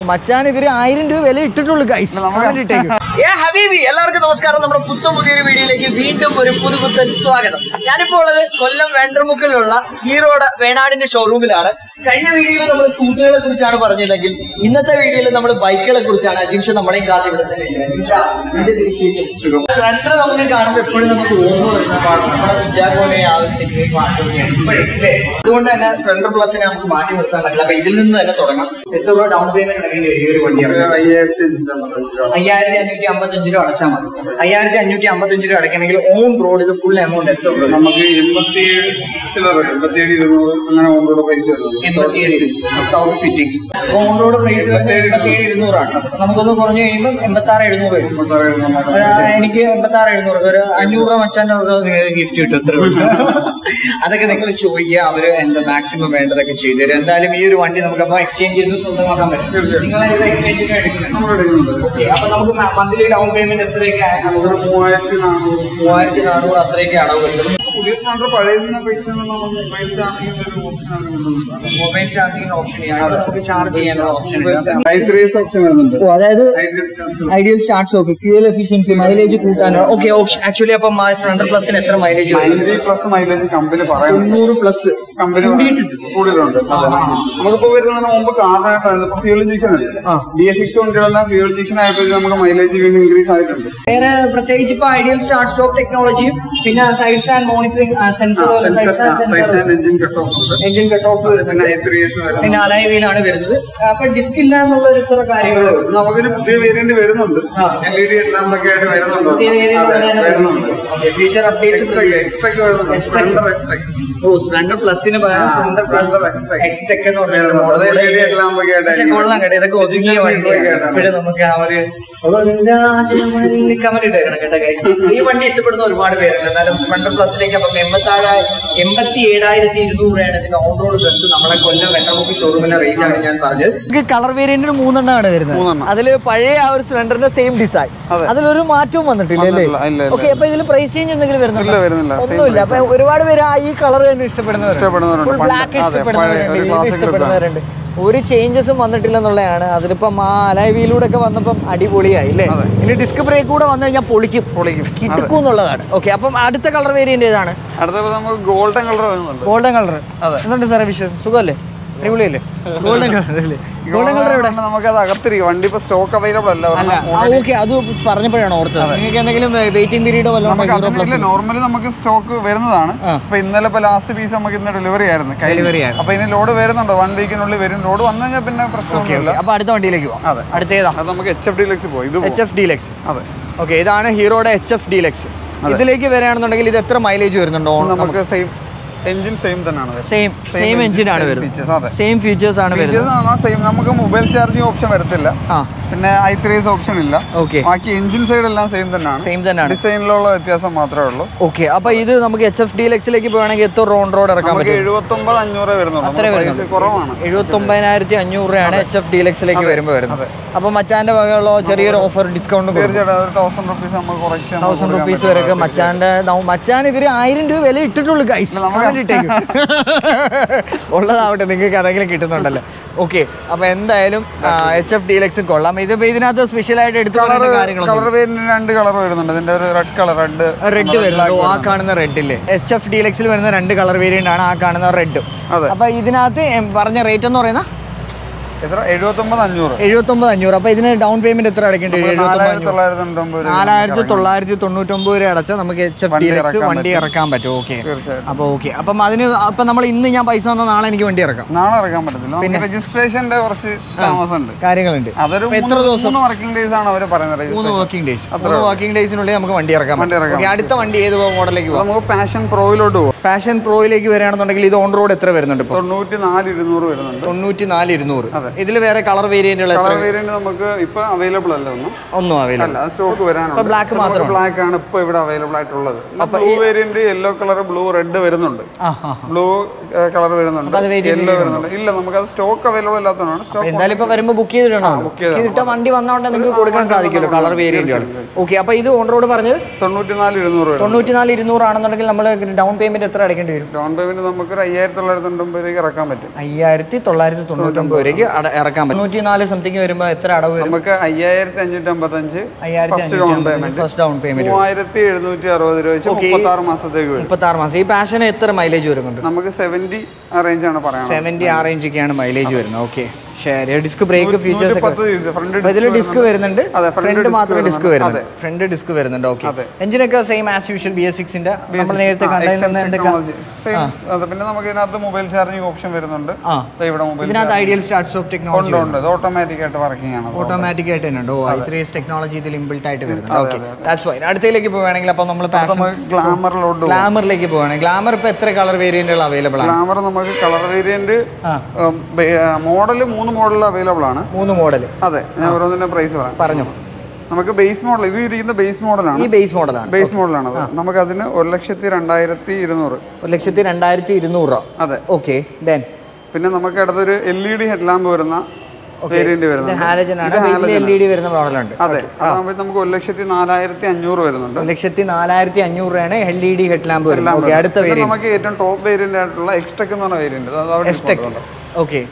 മച്ചാൻ ഇവർ ആയിരം രൂപ വില ഇട്ടിട്ടുള്ളൂ ഗൈസ് ഏ ഹബീബി എല്ലാവർക്കും നമസ്കാരം. നമ്മുടെ പുത്തൻ പുതിയൊരു വീഡിയോയിലേക്ക് വീണ്ടും ഒരു പുതുപുത്തൻ സ്വാഗതം. ഞാനിപ്പോ ഉള്ളത് കൊല്ലം വെണ്ടർമുക്കിലുള്ള ഹീറോയുടെ വേണാടിന്റെ ഷോറൂമിലാണ് കഴിഞ്ഞ വീഡിയോയിൽ നമ്മൾ സ്കൂട്ടറുകളെ കുറിച്ചാണ് പറഞ്ഞതെങ്കിൽ ഇന്നത്തെ വീഡിയോയിൽ നമ്മൾ ബൈക്കുകളെ കുറിച്ചാണ്. അജിംഷ നമ്മളെയും കാത്തി സ്പ്ലെൻഡർ നമുക്ക് കാണുമ്പോൾ എപ്പോഴും നമുക്ക് ഓർമ്മ അതുകൊണ്ട് തന്നെ സ്പ്ലെൻഡർ പ്ലസിനെ നമുക്ക് മാറ്റി നിർത്താൻ പറ്റില്ല. അപ്പൊ ഇതിൽ നിന്ന് തന്നെ തുടങ്ങാം. എത്ര രൂപ ഡൗൺ പേയ്മെന്റ് അയ്യായിരത്തി അഞ്ഞൂറ്റി അമ്പത്തഞ്ച് രൂപ അടച്ചാൽ മതി. അയ്യായിരത്തി അഞ്ഞൂറ്റി അമ്പത്തഞ്ച് രൂപ അടയ്ക്കണമെങ്കിൽ ഓൺ റോഡ് ഇത് ഫുൾ എമൗണ്ട് എത്ര നമുക്ക് എൺപത്തിയേഴ് എൺപത്തി ഏഴ് ഇരുന്നൂറ് അങ്ങനെ ഓൺ റോഡ് പൈസ വരുന്നത് ഫിറ്റിംഗ്സ് ഓൺ റോഡ് പ്രൈസ് ഇരുന്നൂറാണ്. നമുക്കൊന്ന് കുറഞ്ഞു കഴിയുമ്പോൾ എൺപത്തി ആറ് എഴുന്നൂറ് വരും. എനിക്ക് എൺപത്തി ആറ് എഴുന്നൂറ് ഒരു അഞ്ഞൂറ് രൂപ മച്ചാന്റെ ഗിഫ്റ്റ് കിട്ടും അതൊക്കെ നിങ്ങൾ ചോദിക്കുക അവർ എന്താ മാക്സിമം വേണ്ടതൊക്കെ ചെയ്തു തരും. എന്തായാലും ഈ ഒരു വണ്ടി നമുക്ക് അപ്പൊ എക്സ്ചേഞ്ച് ചെയ്ത് സ്വന്തമാക്കാൻ പറ്റും. നിങ്ങൾ എക്സ്ചേഞ്ച് അപ്പൊ നമുക്ക് മന്ത്ലി ഡൗൺ പേയ്മെന്റ് എത്രയൊക്കെ മൂവായിരത്തി നാനൂറ് മൂവായിരത്തി നാനൂറ് അത്രയൊക്കെ അടവ് വരും പുതിയ സ്മാർട്ട് പഴയതിനെ നമ്മൾ മൊബൈൽ ചാർജിങ് ഒരു കൊണ്ടുവന്നത്. മൊബൈൽ ചാർജിങ് ഓപ്ഷൻ നമുക്ക് ചാർജ് ചെയ്യാനുള്ള option I three S option വരുന്നുണ്ട്. അതായത് ideal starts of fuel efficiency mileage കൂട്ടാനോ okay actually അപ്പം സ്പ്ലെൻഡർ പ്ലസിന് എത്ര മൈലേജ് പ്ലസ് മൈലേജ് കമ്പനി തൊണ്ണൂറ് പ്ലസ് കമ്പനി കൂടുതലുണ്ട് നമുക്കിപ്പോ വരുന്നതിന് മുമ്പ് കാറിനായിട്ടായിരുന്നു ഇപ്പൊ fuel injection D S six വണ്ടികളെല്ലാം fuel injection ആയപ്പോഴേക്കും നമുക്ക് മൈലേജ് വീണ്ടും ഇൻക്രീസ് ആയിട്ടുണ്ട്. വേറെ പ്രത്യേകിച്ച് ഇപ്പൊ ഐഡിയൽ സ്റ്റാർട്ട് സ്റ്റോപ്പ് ടെക്നോളജിയും പിന്നെ side stand monitoring sensor engine cut off ഉണ്ട്. എഞ്ചിൻ കട്ട് ഓഫ് പിന്നെ അലൈവിയിലാണ് വരുന്നത്. അപ്പൊ ഡിസ്ക് ഇല്ല എന്നുള്ള ഒരു ഇത്ര കാര്യങ്ങൾ നമുക്കൊരു പുതിയ വേരിയന്റ് വരുന്നുണ്ട്. എൽ ഇ ഡി എല്ലാം ഒക്കെ ആയിട്ട് വരുന്നുണ്ട്. പുതിയ വരുന്നുണ്ട്. ഫീച്ചർ അപ്ഡേറ്റ്സ് ഓ സ്പ്ലൻഡർ പ്ലസിന് പകരം സ്പ്ലെൻഡർ പ്ലസ്. എക്സ്റ്റെക് എന്ന് പറഞ്ഞാൽ കൊള്ളാം കേട്ടോ. ഇതൊക്കെ ഒതുങ്ങിയ വണ്ടി നമുക്ക് ആ ഒരു കമന്റ് ഇട്ടേക്കണം കേട്ടോ ഈ വണ്ടി ഇഷ്ടപ്പെടുന്ന ഒരുപാട് പേരുണ്ട്. എന്നാലും സ്പ്ലൻഡർ പ്ലസിലേക്ക് അപ്പം എൺപത്താഴ എൺപത്തി ഏഴായിരത്തി ഇരുന്നൂറ് രൂപയാണ് ഇതിന്റെ ഓൺ റോഡ് ഡ്രസ്സ് നമ്മളെ കൊല്ലം വെട്ടമുക്ക് ഷോറൂമിലെ റേറ്റ് ആണ് ഞാൻ പറഞ്ഞത്. കളർ വേരിയന്റിൽ മൂന്നെണ്ണമാണ് വരുന്നത്. അതിൽ അതിൽ പഴയ ആ ഒരു സ്പ്ലെൻഡറിന്റെ സെയിം ഡിസൈൻ അതെ. അതിലൊരു മാറ്റവും വന്നിട്ടില്ല അല്ലേ? ഓക്കെ അപ്പൊ ഇതിൽ പ്രൈസ് ചേഞ്ച് എന്തെങ്കിലും ഇല്ല, വരുന്നില്ല. ഒന്നുമില്ല. അപ്പൊ ഒരുപാട് പേര് ആ ഈ കളർ തന്നെ ഇഷ്ടപ്പെടുന്നവരുണ്ട്. ഇഷ്ടപ്പെടുന്നവരുണ്ട്. ബ്ലാക്ക് ഇഷ്ടപ്പെടുന്നവരുണ്ട് ഇത് ഇഷ്ടപ്പെടുന്നവരുണ്ട്. ഒരു ചേഞ്ചസും വന്നിട്ടില്ലെന്നുള്ളതാണ്. അതിലിപ്പം ആ അലൈവിയിലൂടെ ഒക്കെ വന്നപ്പം അടിപൊളിയായി അല്ലേ ഇനി ഡിസ്ക് ബ്രേക്ക് കൂടെ വന്നു കഴിഞ്ഞാൽ പൊളിക്കും. പൊളിക്കും. കിട്ടും എന്നുള്ളതാണ്. ഓക്കെ അപ്പം അടുത്ത കളർ വേരിയന്റ് ഏതാണ്? അടുത്ത നമ്മൾ ഗോൾഡൻ കളർ ഗോൾഡൻ കളർ അതെ. എന്തുണ്ട് സാറേ വിശ്വാസം സുഖമല്ലേ? അടിപൊളിയല്ലേ? ഗോൾഡൻ ഗോൾഡൻ കളർ എവിടെ? നമുക്ക് അത് അകത്തിരിക്കും വണ്ടി ഇപ്പൊ സ്റ്റോക്ക് അവൈലബിൾ അല്ല. അല്ല. ഓക്കെ അത് പറഞ്ഞപ്പോഴാണ് ഓർത്തത്. നിങ്ങൾക്ക് എന്തെങ്കിലും വെയിറ്റിംഗ് പീരീഡോ വല്ലതും നോർമലി നമുക്ക് സ്റ്റോക്ക് വരുന്നതാണ്. അപ്പൊ ഇന്നലെ ഇപ്പൊ ലാസ്റ്റ് പീസ് നമുക്ക് ഇന്ന് ഡെലിവറി ആയിരുന്നു. ഡെലിവറി Delivery ആയിരുന്നു. അപ്പൊ ഇനി ലോഡ് വരുന്നുണ്ടോ. വൺ വീക്കിനുള്ളിൽ വരും. ലോഡ് വന്നു കഴിഞ്ഞാൽ പിന്നെ ഓക്കെ പ്രശ്നമൊന്നുമില്ല അപ്പൊ അടുത്ത വണ്ടിയിലേക്ക് അതെ. അത് നമുക്ക് എച്ച് എഫ് ഡിലക്സ് പോയി. ഇത് എച്ച് എഫ് ഡീലക്സ് അതെ. ഓക്കെ ഇതാണ് ഹീറോയുടെ എച്ച് എഫ് ഡിലക്സ് ഇതിലേക്ക് വരികയാണെന്നുണ്ടെങ്കിൽ ഇത് എത്ര മൈലേജ് വരുന്നുണ്ടോ? നമുക്ക് സെയിം എഞ്ചിൻ സെയിം തന്നെയാണ് സെയിം സെയിം എഞ്ചിൻ ആണ് വരുന്നത്. സെയിം ഫീച്ചേഴ്സ് ആണ് വരുന്നത്. സെയിം നമുക്ക് മൊബൈൽ ചാർജിംഗ് ഓപ്ഷൻ വരത്തില്ല. പിന്നെ ഐ ത്രീസ് ഓപ്ഷൻ ഇല്ല. ഓക്കെ ബാക്കി എഞ്ചിൻ സൈഡ് എല്ലാം സെയിം തന്നെയാണ്. സെയിം തന്നെയാണ്. ഡിസൈനിലുള്ള വ്യത്യാസം മാത്രമേ ഉള്ളൂ. ഓക്കെ അപ്പൊ ഇത് നമുക്ക് എച്ച് എഫ് ഡീലക്സിലേക്ക് പോകണമെങ്കിൽ എത്ര റോൺ റോഡ് ഇറക്കാൻ പറ്റും? എഴുപത്തി ഒമ്പത് അഞ്ഞൂറ് വരുന്നുള്ളൂ. അത്രേ നമുക്ക് കുറവാണ്. എഴുപത്തി ഒമ്പതിനായിരത്തി അഞ്ഞൂറ് രൂപയാണ് എച്ച് എഫ് ഡീലക്സിലേക്ക് വരുമ്പോൾ വരുന്നത്. അപ്പൊ മച്ചാന്റെ വകയുള്ള ചെറിയൊരു ഓഫർ ഡിസ്കൗണ്ട് തൗസൻഡ് റുപ്പീസ്. വരെയൊക്കെ മച്ചാന്റെ മച്ചാൻ ഇവർ ആയിരം രൂപ വില ഇട്ടിട്ടുള്ളൂ ഗൈസ് ഉള്ളതാവട്ടെ നിങ്ങൾക്ക് അതെങ്കിലും കിട്ടുന്നുണ്ടല്ലോ. ഓക്കെ അപ്പൊ എന്തായാലും എച്ച് എഫ് ഡീലക്സും കൊള്ളാം. ഇത് ഇതിനകത്ത് സ്പെഷ്യൽ ആയിട്ട് എടുത്തു കളർ രണ്ട് കളർ വരുന്നുണ്ട്. ഇതിന്റെ ഒരു റെഡ് കളർ റെഡ് റെഡ് വരുന്നുണ്ട്. ആ കാണുന്ന റെഡില്ലേ എച്ച് എഫ് ഡീലക്സിൽ വരുന്ന രണ്ട് കളർ വേരിയന്റ് ആണ് ആ കാണുന്ന റെഡും അപ്പൊ ഇതിനകത്ത് പറഞ്ഞ റേറ്റ് എന്ന് പറയുന്ന? എത്ര? എഴുപത്തി ഒമ്പത് അഞ്ഞൂറ്. എഴുപത്തൊമ്പത് അഞ്ഞൂറ്. അപ്പൊ ഇതിന് ഡൗൺ പേയ്മെന്റ് എത്ര അടയ്ക്കേണ്ടി വരും? എഴുപത്തൊമ്പത് നാലായിരത്തി തൊള്ളായിരത്തി തൊണ്ണൂറ്റൊമ്പത് രൂപ അടച്ചാൽ നമുക്ക് എച്ച് എഫ് വണ്ടി ഇറക്കാൻ വണ്ടി പറ്റും. ഇറക്കാൻ പറ്റും. ഓക്കെ അപ്പോൾ ഓക്കെ അപ്പം അതിന് അപ്പം നമ്മൾ ഇന്ന് ഞാൻ പൈസ തന്നാൽ നാളെ എനിക്ക് വണ്ടി ഇറക്കാം. നാളെ ഇറക്കാൻ പറ്റത്തില്ല. പിന്നെ? രജിസ്ട്രേഷന്റെ കുറച്ച് താമസമുണ്ട്. കാര്യങ്ങളുണ്ട്. അതൊരു എത്ര ദിവസം? വർക്കിംഗ് ഡേയ്സ് ആണ് അവർ പറയുന്നത് മൂന്ന്. വർക്കിംഗ് ഡേയ്സ് മൂന്ന് വർക്കിംഗ് ഡേയ്സിനുള്ളിൽ നമുക്ക് വണ്ടി ഇറക്കാം വണ്ടി ഇറക്കാം. അടുത്ത വണ്ടി ഏത് മോഡലിലേക്ക് പോകും നമുക്ക് പാഷൻ പ്രോയിലോട്ട് പോകും പാഷൻ പ്രോയിലേക്ക് വരികയാണെന്നുണ്ടെങ്കിൽ ഇത് ഓൺ റോഡ് എത്ര വരുന്നുണ്ട് തൊണ്ണൂറ്റി നാല് ഇരുന്നൂറ് വരുന്നുണ്ട്. തൊണ്ണൂറ്റി നാല് ഇരുന്നൂറ് അതെ. ഇതിൽ വേറെ കളർ വേരിയന്റുകൾ കളർ വേരിയന്റ് നമുക്ക് ഇപ്പൊ അവൈലബിൾ അല്ല ഒന്നും. ഒന്നും അവൈലബിൾ അല്ല സ്റ്റോക്ക് വരാനുണ്ട്. ബ്ലാക്ക് മാത്രം. ബ്ലാക്ക് ആണ് ഇപ്പൊ ഇവിടെ അവൈലബിൾ ആയിട്ടുള്ളത്. Blue variant yellow colour blue red വരുന്നുണ്ട്. ബ്ലൂ കളർ വരുന്നുണ്ട്. യെല്ലോ വരുന്നുണ്ട്. ഇല്ല നമുക്ക് അത് സ്റ്റോക്ക് അവൈലബിൾ അല്ലാത്തതാണ് സ്റ്റോക്ക് എന്തായാലും ഇപ്പൊ വരുമ്പോൾ ബുക്ക് ചെയ്തിടണം ബുക്ക് ചെയ്തിട്ട് വണ്ടി വന്നോണ്ട് നിങ്ങൾക്ക് കൊടുക്കാൻ സാധിക്കുമല്ലോ കളർ വേരിയന്റുകൾ ഓക്കെ അപ്പൊ ഇത് ഓൺ റോഡ് പറഞ്ഞത്? തൊണ്ണൂറ്റിനാല് ഇരുന്നൂറ് ആണെന്നുണ്ടെങ്കിൽ തൊണ്ണൂറ്റിനാല് ഇരുന്നൂറാണെന്നുണ്ടെങ്കിൽ നമ്മൾ ഡൗൺ പേയ്മെന്റ് എത്ര അടയ്ക്കേണ്ടി വരും? ഡൗൺ പേയ്മെന്റ് നമുക്ക് ഒരു അയ്യായിരത്തി തൊള്ളായിരത്തി തൊണ്ണൂറ്റൊമ്പത് രൂപയ്ക്ക് ഇറക്കാൻ പറ്റും. അയ്യായിരത്തി തൊള്ളായിരത്തി തൊണ്ണൂറ്റൊമ്പത് രൂപയ്ക്ക് ഇറക്കാൻ പറ്റും. നൂറ്റി നാല് സംതിങ് വരുമ്പോൾ എത്ര അടവ് നമുക്ക് അയ്യായിരത്തി അഞ്ഞൂറ്റി അമ്പത്തഞ്ച് അയ്യായിരത്തി first down payment first down payment മൂവായിരത്തി എഴുന്നൂറ്റി അറുപത് രൂപ വെച്ച് മുപ്പത്തി ആറ് മാസത്തേക്ക് വരും. മുപ്പത്തി ആറ് മാസം. ഈ പാഷന് എത്ര മൈലേജ് വരുന്നുണ്ട്? നമുക്ക് സെവന്റി റേഞ്ച് ആണ് പറയാം സെവന്റി ആ റേഞ്ചൊക്കെയാണ് മൈലേജ് വരുന്നത്. ഓക്കെ ശരി ഡിസ്ക് ബ്രേക്ക് ഫീച്ചേഴ്സ് ഒക്കെ ഇതിൽ ഡിസ്ക് വരുന്നുണ്ട്. ഫ്രണ്ട് മാത്രമേ ഡിസ്ക് വരുന്നുണ്ട്. ഫ്രണ്ട് ഡിസ്ക് വരുന്നുണ്ട്. Okay. എഞ്ചിനൊക്കെ same as usual B S സിക്സിന്റെ നമ്മൾ നേരത്തെ പിന്നെ നമുക്ക് ഇതിനകത്ത് മൊബൈൽ ചാർജിങ് ഓപ്ഷൻ വരുന്നുണ്ട്. ഇവിടെ മൊബൈൽ ഇതിനകത്ത് ഐഡിയൽ സ്റ്റാർട്ട്സ് ഓഫ് ടെക്നോളജി ഉണ്ട് ഓട്ടോമാറ്റിക് ആയിട്ട് വർക്കിംഗ് ആണ്. ഓട്ടോമാറ്റിക് ആയിട്ട് തന്നെ ഉണ്ട്. ഓ ഐ ത്രീ ടെക്നോളജി ഇതിൽ ഇമ്പിൾട്ട് ആയിട്ട് വരുന്നുണ്ട്. ഓക്കെ ദാറ്റ്സ് വൈ അടുത്തേക്ക് പോവുകയാണെങ്കിൽ അപ്പോൾ നമ്മൾ ഗ്ലാമറിലോട്ട് ഗ്ലാമറിലേക്ക് പോവാണ് ഗ്ലാമർ ഇപ്പോൾ എത്ര കളർ വേരിയന്റുകൾ അവൈലബിൾ ആണ്? ഗ്ലാമർ നമുക്ക് കളർ വേരിയന്റ് മോഡൽ മൂന്ന് മോഡൽ അവൈലബിൾ ആണ്. മൂന്ന് മോഡൽ അതെ ഞാൻ ഓരോന്നിന്റെ പ്രൈസ് പറയാം. പറഞ്ഞു. നമുക്ക് ബേസ് മോഡൽ ഇത് ഇരിക്കുന്ന ബേസ് മോഡലാണ് ഈ ബേസ് മോഡലാണ് ബേസ് മോഡലാണ് നമുക്ക് അതിന് ഒരു ലക്ഷത്തി രണ്ടായിരത്തി ഇരുന്നൂറ്. ഒരു ലക്ഷത്തി രണ്ടായിരത്തി ഇരുന്നൂറ് രൂപ. അതെ. ഓക്കെ ദെൻ പിന്നെ നമുക്ക് അടുത്തൊരു എൽ ഇ ഡി ഹെഡ്ലാമ്പ് വരുന്ന വേരിയന്റ് ഡി വരുന്ന മോഡലുണ്ട് അതെ അതാകുമ്പോൾ നമുക്ക് ഒരു ലക്ഷത്തി നാലായിരത്തി അഞ്ഞൂറ് വരുന്നുണ്ട്. ലക്ഷത്തി നാലായിരത്തി അഞ്ഞൂറ് രൂപയാണ് L E D head lamp അടുത്ത നമുക്ക് ഏറ്റവും ടോപ്പ് വേരിയന്റ് ആയിട്ടുള്ള എക്സ്ട്രക് എന്ന് പറഞ്ഞ വേരിയന്റ് ഓക്കെ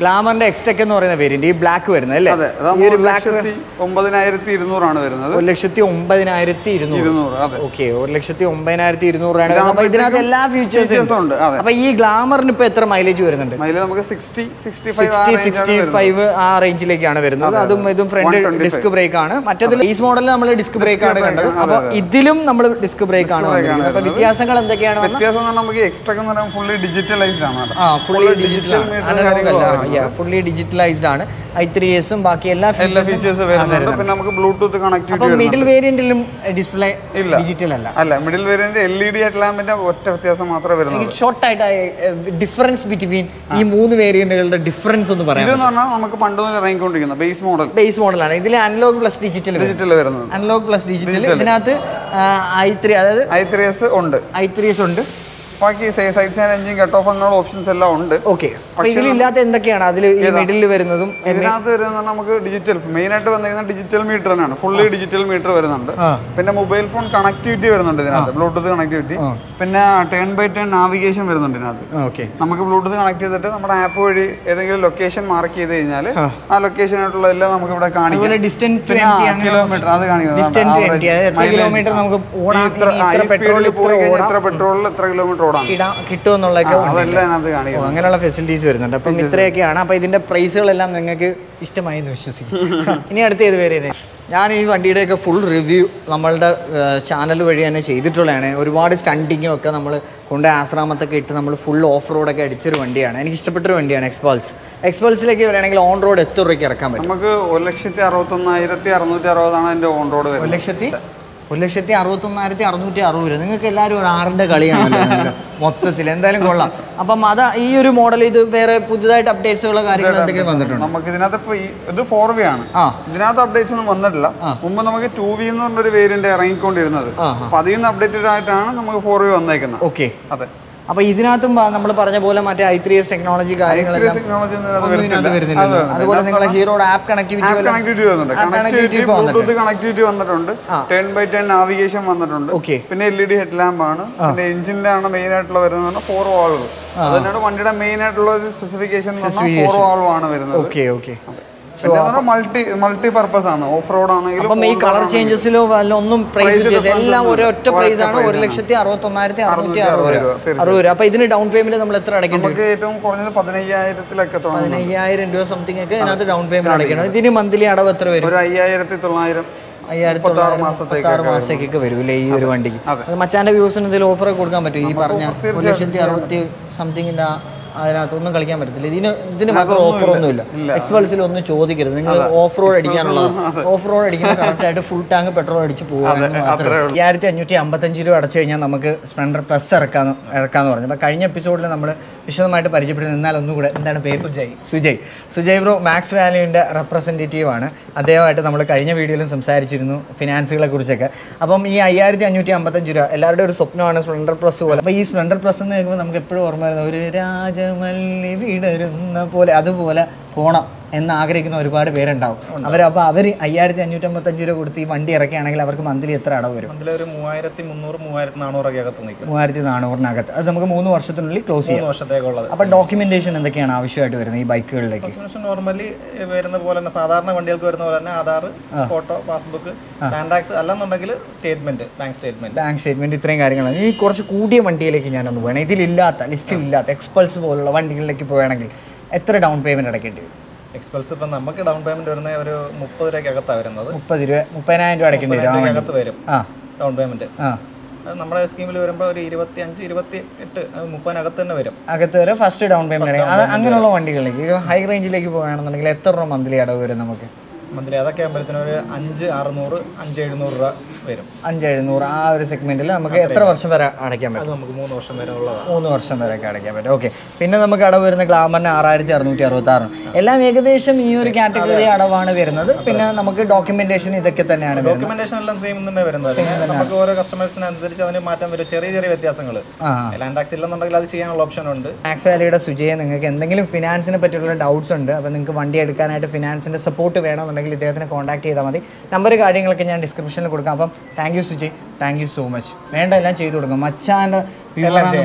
ഗ്ലാമറിന്റെ എക്സ്റ്റെക് എന്ന് പറയുന്ന വേരിയന്റ് ഈ ബ്ലാക്ക് വരുന്നത് അല്ലേ? ഈ ഒരു ബ്ലാക്ക് ലക്ഷത്തി ഒമ്പതിനായിരത്തി ഇരുന്നൂറാണ് വരുന്നത് ഒരു ലക്ഷത്തി ഒമ്പതിനായിരത്തി ഇരുന്നൂറ്. ഓക്കെ ഒരു ലക്ഷത്തി ഒമ്പതിനായിരത്തി ഇരുന്നൂറ് അപ്പൊ ഇതിനകത്ത് എല്ലാ ഫീച്ചേഴ്സും ഉണ്ട്. അപ്പൊ ഈ ഗ്ലാമറിന് ഇപ്പൊ എത്ര മൈലേജ് വരുന്നുണ്ട്? മൈലേജ് നമുക്ക് sixty sixty five sixty five ആ റേഞ്ചിലേക്കാണ് വരുന്നത്. അതും ഇതും ഫ്രണ്ട് ഡിസ്ക് ബ്രേക്ക് ആണ്. മറ്റേതിൽ ഈ മോഡലിൽ നമ്മൾ ഡിസ്ക് ബ്രേക്ക് ആണ് കണ്ടത്. അപ്പൊ ഇതിലും നമ്മൾ ഡിസ്ക് ബ്രേക്ക് ആണ് അപ്പൊ വ്യത്യാസങ്ങൾ എന്തൊക്കെയാണ് വ്യത്യാസം നമുക്ക് എക്സ്ട്രാ ഫുള്ളി ഡിജിറ്റലൈസ്ഡ് ആണ്. ഫുള്ളി ഡിജിറ്റൽ ഫുള്ളി ഡിജിറ്റലൈസ്ഡ് ആണ്. ഐ ത്രീ എസും ബാക്കി എല്ലാ ഫീച്ചേഴ്സും പിന്നെ നമുക്ക് ബ്ലൂടൂത്ത് കണക്ടിവിറ്റി മിഡിൽ വേരിയന്റിലും ഡിസ്പ്ലേ ഇല്ല. ഡിജിറ്റൽ അല്ല. അല്ല middle variant L E D head ലാമ്പിന്റെ ഒറ്റ വ്യത്യാസം മാത്രമേ വരുന്നുള്ളൂ. ഷോർട്ട് ആയിട്ട് ഡിഫറൻസ് ബിറ്റ്വീൻ ഈ മൂന്ന് വേരിയന്റുകളുടെ ഡിഫറൻസ് ഒന്ന് പറയാം ഇതെന്ന് പറഞ്ഞാൽ നമുക്ക് പണ്ട് ഇറങ്ങിക്കൊണ്ടിരിക്കുന്ന ബേസ് മോഡൽ ബേസ് മോഡലാണ് ഇതിൽ അനലോഗ് പ്ലസ് ഡിജിറ്റൽ ഡിജിറ്റൽ വരുന്നത്. അനലോഗ് പ്ലസ് ഡിജിറ്റൽ ഇതിനകത്ത് ഐ ത്രീ അതായത് ഐ ത്രീ എസ് ഉണ്ട്. ഐ ത്രീ എസ് ഉണ്ട്. ബാക്കി side and engine cut off എന്നുള്ള ഓപ്ഷൻസ് എല്ലാം ഉണ്ട്. ഓക്കെ ഇതിലില്ലാത്ത എന്തൊക്കെയാണ്? അതിൽ ഈ മിഡിൽ വരുന്നതും ഇതിനകത്ത് വരുന്നത് നമുക്ക് ഡിജിറ്റൽ മെയിൻ ആയിട്ട് വന്നിരിക്കുന്ന ഡിജിറ്റൽ മീറ്റർ തന്നെയാണ് ഫുള്ളി ഡിജിറ്റൽ മീറ്റർ വരുന്നുണ്ട്. പിന്നെ മൊബൈൽ ഫോൺ കണക്ടിവിറ്റി വരുന്നുണ്ട് ഇതിനകത്ത് ബ്ലൂടൂത്ത് കണക്ടിവിറ്റി പിന്നെ ടേൺ ബൈ ടേൺ നാവിഗേഷൻ വരുന്നുണ്ട് ഇതിനകത്ത്. ഓക്കെ നമുക്ക് ബ്ലൂടൂത്ത് കണക്ട് ചെയ്തിട്ട് നമ്മുടെ ആപ്പ് വഴി ഏതെങ്കിലും ലൊക്കേഷൻ മാർക്ക് ചെയ്ത് കഴിഞ്ഞാൽ ആ. ലൊക്കേഷൻ ആയിട്ടുള്ള എല്ലാം നമുക്ക് ഇവിടെ കാണിക്കും ഡിസ്റ്റൻസ് കിലോമീറ്റർ അത് കാണിക്കുന്നത് എത്ര കിലോമീറ്റർ നമുക്ക് ഇത്ര ഇത്ര ഇത്ര ഇത്ര പെട്രോളിൽ എത്ര കിലോമീറ്റർ കിട്ടുമെന്നുള്ളതൊക്കെ അങ്ങനെയുള്ള ഫെസിലിറ്റീസ് വരുന്നുണ്ട്. അപ്പം ഇത്രയൊക്കെയാണ് അപ്പം ഇതിന്റെ പ്രൈസുകളെല്ലാം നിങ്ങൾക്ക് ഇഷ്ടമായി എന്ന് വിശ്വസിക്കും ഇനി അടുത്ത ഏത് പേര്? ഞാൻ ഈ വണ്ടിയുടെ ഒക്കെ ഫുൾ റിവ്യൂ നമ്മളുടെ ചാനൽ വഴി തന്നെ ചെയ്തിട്ടുള്ളതാണ്. ഒരുപാട് സ്റ്റണ്ടിങ്ങും ഒക്കെ നമ്മൾ കൊണ്ട് ആശ്രാമത്തൊക്കെ ഇട്ട് നമ്മൾ ഫുൾ ഓഫ് റോഡൊക്കെ അടിച്ചൊരു വണ്ടിയാണ്. എനിക്ക് ഇഷ്ടപ്പെട്ടൊരു വണ്ടിയാണ് എക്സ്പോൾസ് എക്സ്പൾസിലേക്ക് വരികയാണെങ്കിൽ ഓൺ റോഡ് എത്ര രൂപയ്ക്ക് ഇറക്കാൻ പറ്റും. നമുക്ക് ഒരു ലക്ഷത്തി അറുപത്തൊന്നായിരത്തി അറുന്നൂറ്റി അറുപതാണ് എന്റെ ഓൺ റോഡ് ഒരു ലക്ഷത്തി ഒരു ലക്ഷത്തി അറുപത്തൊന്നായിരത്തി അറുന്നൂറ്റി അറുപത് രൂപ. നിങ്ങൾക്ക് എല്ലാവരും ഒരു ആറിന്റെ കളിയാണല്ലോ മൊത്തത്തിൽ. എന്തായാലും കൊള്ളാം. അപ്പം അത് ഈ ഒരു മോഡൽ ഇത് വേറെ പുതുതായിട്ട് അപ്ഡേറ്റ്സുകളോ കാര്യങ്ങളോ എന്തെങ്കിലും വന്നിട്ടുണ്ട്? നമുക്ക് ഇതിനകത്ത് ഇപ്പോൾ ഈ- ഇത് ഫോർ വി ആണ്. ഇതിനകത്ത് അപ്ഡേറ്റ്സ് ഒന്നും വന്നിട്ടില്ല. മുമ്പ് നമുക്ക് ടു വി എന്ന് പറഞ്ഞൊരു വേരിയന്റ് ഇറങ്ങിക്കൊണ്ടിരുന്നത്. അപ്പൊ അതിൽ നിന്ന് അപ്ഡേറ്റഡ് ആയിട്ടാണ് നമുക്ക് ഫോർ വി വന്നേക്കുന്നത്. ഓക്കെ അതെ. അപ്പൊ ഇതിനകത്തും നമ്മൾ പറഞ്ഞ പോലെ മറ്റേ ഐ ത്രീ എസ് ടെക്നോളജി കാര്യങ്ങളെല്ലാം അതുപോലെ നിങ്ങളെ ഹീറോയുടെ ആപ്പ് കണക്ടിവിറ്റി കണക്ടിവിറ്റി കണക്ടിവിറ്റി വന്നിട്ടുണ്ട്. ടെൻ ബൈ ടെൻ നാവിഗേഷൻ വന്നിട്ടുണ്ട്. പിന്നെ L E D head lamp ആണ് പിന്നെ എഞ്ചിന്റെ ആണ്. മെയിൻ ആയിട്ടുള്ള വരുന്നത് ഫോർ വാൾവ് അതിനോട് വണ്ടിയുടെ മെയിൻ ആയിട്ടുള്ള ഒരു സ്പെസിഫിക്കേഷൻ ഫോർ വാൾവ് ആണ് വരുന്നത്. Okay okay. Multi multi purpose ആണ്. ഓഫ് റോഡ് ആണെങ്കിലും അപ്പം ഈ കളർ ചേഞ്ചസിലോ അല്ല ഒന്നും പ്രൈസ് എല്ലാം ഒരൊറ്റ പ്രൈസ് ആണ്. ഒരു ലക്ഷത്തി അറുപത്തൊന്നായിരത്തി അറുന്നൂറ്റി അറുപത് രൂപ. അറുപത് രൂപ. അപ്പൊ ഇതിന് ഡൗൺ പേയ്മെന്റ് നമ്മൾ എത്ര അടയ്ക്കണം നമുക്ക് ഏറ്റവും കുറഞ്ഞത് പതിനയ്യായിരത്തിലൊക്കെ പതിനയ്യായിരം രൂപ സംതിങ് ഒക്കെ അതിനകത്ത് ഡൗൺ പേയ്മെന്റ് അടയ്ക്കണം. ഇതിന് മന്ത്ലി അടവ് എത്ര വരും? ഒരു അയ്യായിരത്തി തൊള്ളായിരം മാസത്തേക്കൊക്കെ വരും ഈ ഒരു വണ്ടിക്ക്? മച്ചാന്റെ വ്യൂസിന് എന്തെങ്കിലും ഓഫർ കൊടുക്കാൻ പറ്റും ഈ പറഞ്ഞ ഒരു ലക്ഷത്തി അറുപത്തി സംതിങ്ങിന്റെ അതിനകത്ത് ഒന്നും കളിക്കാൻ പറ്റത്തില്ല. ഇതിന് ഇതിന് മാത്രം ഓഫർ ഒന്നുമില്ല. എക്സ്പൾസിൽ ഒന്നും ചോദിക്കരുത്. നിങ്ങൾ ഓഫ് റോഡ് അടിക്കാനുള്ള ഓഫ് റോഡ് അടിക്കുമ്പോൾ കറക്റ്റ് ആയിട്ട് ഫുൾ ടാങ്ക് പെട്രോൾ അടിച്ച് പോകുന്നത് മാത്രമേ അയ്യായിരത്തി അഞ്ഞൂറ്റി അമ്പത്തഞ്ച് രൂപ അടച്ചു കഴിഞ്ഞാൽ നമുക്ക് സ്പ്ലെൻഡർ പ്ലസ് ഇറക്കാന്ന് ഇറക്കാന്ന് പറഞ്ഞു. അപ്പോൾ കഴിഞ്ഞ എപ്പിസോഡിൽ നമ്മൾ വിശദമായിട്ട് പരിചയപ്പെടുന്നത് എന്നാൽ ഒന്നുകൂടെ എന്താണ് പേര്? സുജയ്. സുജയ്. സുജയ് ബ്രോ മാക്സ് വാല്യൂവിന്റെ റെപ്രസെന്റേറ്റീവ് ആണ്. അദ്ദേഹമായിട്ട് നമ്മൾ കഴിഞ്ഞ വീഡിയോയിലും സംസാരിച്ചിരുന്നു ഫിനാൻസുകളെ കുറിച്ചൊക്കെ. അപ്പം ഈ അയ്യായിരത്തി അഞ്ഞൂറ്റി അമ്പത്തഞ്ച് രൂപ എല്ലാവരുടെയും ഒരു സ്വപ്നമാണ് സ്പ്ലെൻഡർ പ്ലസ് പോലെ. അപ്പോൾ ഈ സ്പ്ലെൻഡർ പ്ലസ് എന്ന് കേൾക്കുമ്പോൾ നമുക്ക് എപ്പോഴും ഓർമ്മ വരുന്നത് ഒരു രാജമല്ലി വിടരുന്ന പോലെ അതുപോലെ പോണം. എന്ന് ആഗ്രഹിക്കുന്ന ഒരുപാട് പേരുണ്ടാവും. അവർ അപ്പോൾ അവർ അയ്യായിരത്തി അഞ്ഞൂറ്റമ്പത്തഞ്ച് രൂപ കൊടുത്ത് ഈ വണ്ടി ഇറക്കുകയാണെങ്കിൽ അവർക്ക് മന്ത്ലി എത്ര അടവ് വരും? ഒരു മൂവായിരത്തി മുന്നൂറ് മൂവായിരത്തി നാനൂറൊക്കെ അകത്ത് നിൽക്കും. മൂവായിരത്തി നാനൂറിനകത്ത് അത് നമുക്ക് മൂന്ന് വർഷത്തിനുള്ളിൽ ക്ലോസ് ചെയ്യാം. വർഷത്തേക്കുള്ളത്. അപ്പോൾ ഡോക്യുമെന്റേഷൻ എന്തൊക്കെയാണ് ആവശ്യമായിട്ട് വരുന്നത് ഈ ബൈക്കുകളിലേക്ക്? നോർമലി വരുന്ന പോലെ തന്നെ സാധാരണ വണ്ടികൾക്ക് വരുന്ന പോലെ തന്നെ ആധാർ ഫോട്ടോ പാസ്ബുക്ക് ടാക്സ് അല്ലെന്നുണ്ടെങ്കിൽ statement bank statement bank statement ഇത്രയും കാര്യങ്ങളാണ്. ഈ കുറച്ച് കൂടിയ വണ്ടിയിലേക്ക് ഞാനൊന്ന് പോകണം ഇതിലില്ലാത്ത ലിസ്റ്റിലില്ലാത്ത എക്സ്പൾസ് പോലുള്ള വണ്ടികളിലേക്ക് പോവുകയാണെങ്കിൽ എത്ര ഡൗൺ പേയ്മെന്റ് അടയ്ക്കേണ്ടി വരും? എക്സ്പെൽസ് ഇപ്പം നമുക്ക് ഡൗൺ പേയ്മെന്റ് വരുന്ന ഒരു മുപ്പത് രൂപയ്ക്ക് അകത്താണ് വരുന്നത്. മുപ്പത് രൂപ മുപ്പതിനായിരം രൂപ അടയ്ക്കേണ്ടി വരും അകത്ത് വരും. ആ. ഡൗൺ പേയ്മെന്റ് ആ. നമ്മുടെ സ്കീമിൽ വരുമ്പോൾ ഒരു ഇരുപത്തി അഞ്ച് ഇരുപത്തി എട്ട് മുപ്പതിനകത്ത് തന്നെ വരും. അകത്ത് വരെ ഫസ്റ്റ് ഡൗൺ പേയ്മെന്റ് അങ്ങനെയുള്ള വണ്ടികളിലേക്ക് ഹൈ റേഞ്ചിലേക്ക് പോകുകയാണെന്നുണ്ടെങ്കിൽ എത്ര രൂപ മന്ത്ലി അടവ് വരും നമുക്ക്? മന്ത്ലി അതൊക്കെ ആകുമ്പോഴത്തേനും ഒരു അഞ്ച് അറുന്നൂറ് അഞ്ച് എഴുന്നൂറ് രൂപ. വരും. അഞ്ച് എഴുന്നൂറ് ആ ഒരു സെഗ്മെന്റിൽ നമുക്ക് എത്ര വർഷം വരെ അടയ്ക്കാൻ പറ്റും? നമുക്ക് മൂന്ന് വർഷം വരെ ഉള്ളതാണ് മൂന്ന് വർഷം വരെ ഒക്കെ അടയ്ക്കാൻ പറ്റും. ഓക്കെ പിന്നെ നമുക്ക് അടവ് വരുന്ന ഗ്ലാമറിന് ആറായിരത്തി അറുന്നൂറ്റി അറുപത്തി ആറ് എല്ലാം ഏകദേശം ഈ ഒരു കാറ്റഗറി അടവാണ് വരുന്നത്. പിന്നെ നമുക്ക് ഡോക്യുമെന്റേഷൻ ഇതൊക്കെ തന്നെയാണ് ഡോക്യുമെന്റേഷൻ എല്ലാം സെയിം തന്നെ വരുന്നത്. നമുക്ക് ഓരോ കസ്റ്റമേഴ്സിനനുസരിച്ച് അതിന് മാറ്റം വരും. ചെറിയ ചെറിയ വ്യത്യാസങ്ങൾ ലാൻഡ് ടാക്സ് ഇല്ലെന്നുണ്ടെങ്കിൽ അത് ചെയ്യാനുള്ള ഓപ്ഷൻ ഉണ്ട്. മാക്സ് വാലിയുടെ സുജയെ നിങ്ങൾക്ക് എന്തെങ്കിലും ഫിനാൻസിനെ പറ്റിയുള്ള ഡൗട്ട്സ് ഉണ്ട് അപ്പോൾ നിങ്ങൾക്ക് വണ്ടി എടുക്കാനായിട്ട് ഫിനാൻസിന്റെ സപ്പോർട്ട് വേണമെന്നുണ്ടെങ്കിൽ ഇദ്ദേഹത്തിനെ കോൺടാക്ട് ചെയ്താൽ മതി. നമ്പർ കാര്യങ്ങളൊക്കെ ഞാൻ ഡിസ്ക്രിപ്ഷനിൽ കൊടുക്കാം. അപ്പം thank you Suji thank you so much വേണ്ട എല്ലാം ചെയ്തു കൊടുക്കും. മച്ചാന്റെ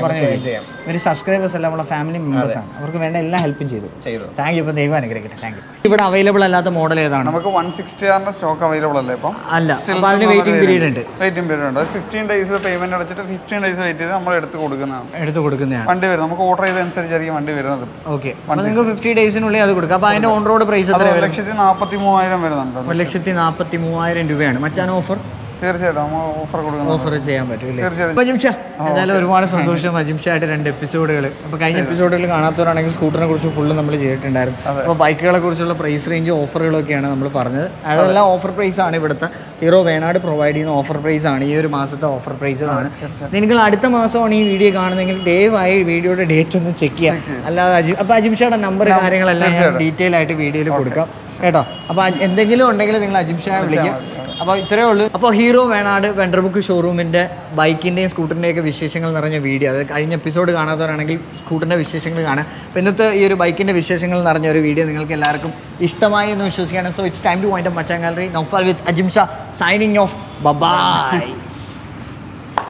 പറഞ്ഞു ചെയ്യാം. ഒരു സബ്സ്ക്രൈബേഴ്സ് എല്ലാം നമ്മുടെ ഫാമിലി മെമ്പേഴ്സ് ആണ്. അവർക്ക് വേണ്ട എല്ലാ ഹെൽപ്പും ചെയ്തു ചെയ്തു താങ്ക് യു ഇപ്പം ദൈവം അനുഗ്രഹിക്കട്ടെ. താങ്ക് യു ഇവിടെ അവൈലബിൾ അല്ലാത്ത മോഡൽ ഏതാണ്? നമുക്ക് വൺ സിക്സ്റ്റി ആറിന്റെ സ്റ്റോക്ക് അവൈലബിൾ അല്ലേ ഇപ്പം? അല്ല അതിന് വെയിറ്റിംഗ് പീരീഡ് ഉണ്ട്. വെയിറ്റിംഗ് പീരീഡ് ഉണ്ട്. ഫിഫ്റ്റീൻ ഡേയ്സ് പേയ്മെന്റ് അടച്ചിട്ട് ഫിഫ്റ്റീൻ ഡേയ്സ് വെയിറ്റ് ചെയ്ത് നമ്മൾ എടുത്ത് കൊടുക്കുന്നതാണ്. എടുത്ത് കൊടുക്കുന്നതാണ്. വണ്ടി വരും. നമുക്ക് ഓർഡർ ചെയ്തനുസരിച്ചായിരിക്കും വണ്ടി വരുന്നത്. ഓക്കെ നിങ്ങൾക്ക് ഫിഫ്റ്റി ഡേയ്സിനുള്ളിൽ അത് കൊടുക്കാം. അപ്പോൾ അതിന്റെ ഓൺ റോഡ് പ്രൈസ് എത്ര ഒരു ലക്ഷത്തി നാൽപ്പത്തി മൂവായിരം വരുന്നുണ്ട്. ഒരു ലക്ഷത്തി നാൽപ്പത്തി മൂവായിരം രൂപയാണ്. മച്ചാൻ ഓഫർ തീർച്ചയായിട്ടും ഓഫർ ചെയ്യാൻ എന്തായാലും ഒരുപാട് സന്തോഷം അജിംഷായിട്ട് രണ്ട് എപ്പിസോഡുകൾ അപ്പൊ കഴിഞ്ഞ എപ്പിസോഡുകൾ കാണാത്തവരാണെങ്കിൽ സ്കൂട്ടറിനെ കുറിച്ച് ഫുള്ള് നമ്മൾ ചെയ്തിട്ടുണ്ടായിരുന്നു. അപ്പോൾ ബൈക്കുകളെ കുറിച്ചുള്ള പ്രൈസ് റേഞ്ച് ഓഫറുകളൊക്കെയാണ് നമ്മൾ പറഞ്ഞത്. അതെല്ലാം ഓഫർ പ്രൈസ് ആണ് ഇവിടുത്തെ. ഹീറോ വേണാട് പ്രൊവൈഡ് ചെയ്യുന്ന ഓഫർ പ്രൈസ് ആണ്. ഈ ഒരു മാസത്തെ ഓഫർ പ്രൈസുകളാണ് നിങ്ങൾ അടുത്ത മാസമാണ് ഈ വീഡിയോ കാണുന്നതെങ്കിൽ ദയവായി വീഡിയോയുടെ ഡേറ്റ് ഒന്ന് ചെക്ക് ചെയ്യാം അല്ലാതെ അപ്പൊ അപ്പോൾ അജിംഷയുടെ നമ്പർ കാര്യങ്ങളെല്ലാം ഡീറ്റെയിൽ ആയിട്ട് വീഡിയോയിൽ കൊടുക്കാം. കേട്ടോ. അപ്പോൾ എന്തെങ്കിലും ഉണ്ടെങ്കിൽ നിങ്ങൾ അജിം അജിംഷയെ വിളിക്കാം. അപ്പോൾ ഇത്രയേ ഉള്ളൂ. അപ്പോൾ ഹീറോ വേണാട് വെണ്ടർ ബുക്ക് ഷോറൂമിന്റെ ബൈക്കിന്റെയും സ്കൂട്ടറിന്റെയും ഒക്കെ വിശേഷങ്ങൾ നിറഞ്ഞ വീഡിയോ. അത് കഴിഞ്ഞ എപ്പിസോഡ് കാണാത്തവരാണെങ്കിൽ സ്കൂട്ടറിന്റെ വിശേഷങ്ങൾ കാണാം അപ്പോൾ ഇന്നത്തെ ഈ ഒരു ബൈക്കിന്റെ വിശേഷങ്ങൾ നിറഞ്ഞ ഒരു വീഡിയോ നിങ്ങൾക്ക് എല്ലാവർക്കും ഇഷ്ടമായി എന്ന് വിശ്വസിക്കുകയാണ്. So it's time to up Machan gallery Naufal with Ajimsha signing off bye